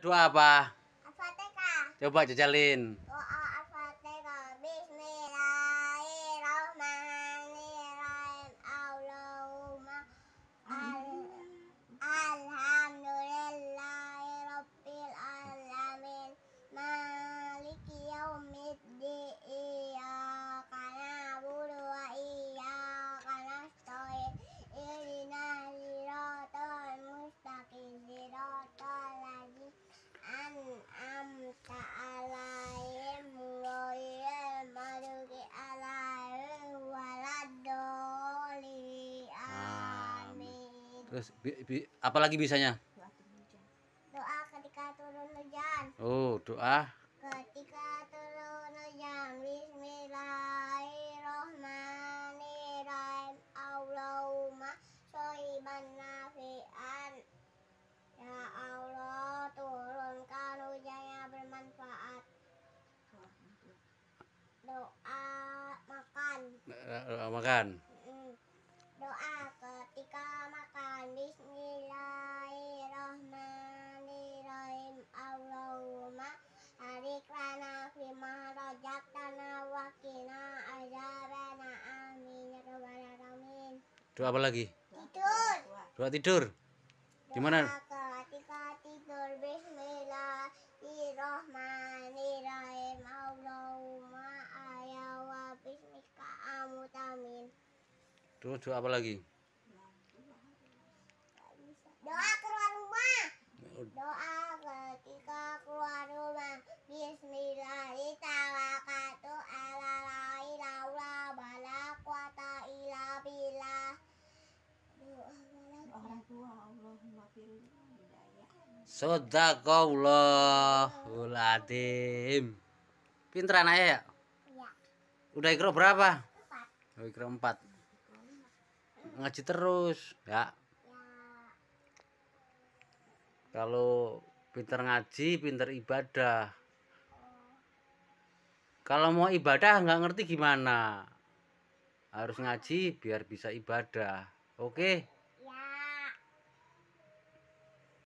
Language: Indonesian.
Doa apa? Al-Fatihah. Coba jajalin. Doa Terus bi- bi- apa lagi bisanya? Doa ketika turun hujan. Oh, doa. Ketika turun hujan, Bismillahirrahmanirrahim. Allahumma shoiban nafi'an. Ya Allah, turunkan hujan yang bermanfaat. Doa makan. Doa makan. Doa apa lagi? Tidur Doa tidur. Gimana? Ketika tidur Bismillahirrahmanirrahim Allahumma ayawa bismika amutamin Terus doa apa lagi? Lagi? Sadaqallahul adzim. Pinter anaknya ya? Ya. Udah ikro berapa? Empat. Oh, ikro empat. Ngaji terus, ya. Ya. Kalau pinter ngaji, pinter ibadah. Kalau mau ibadah nggak ngerti gimana? Harus ngaji biar bisa ibadah. Oke.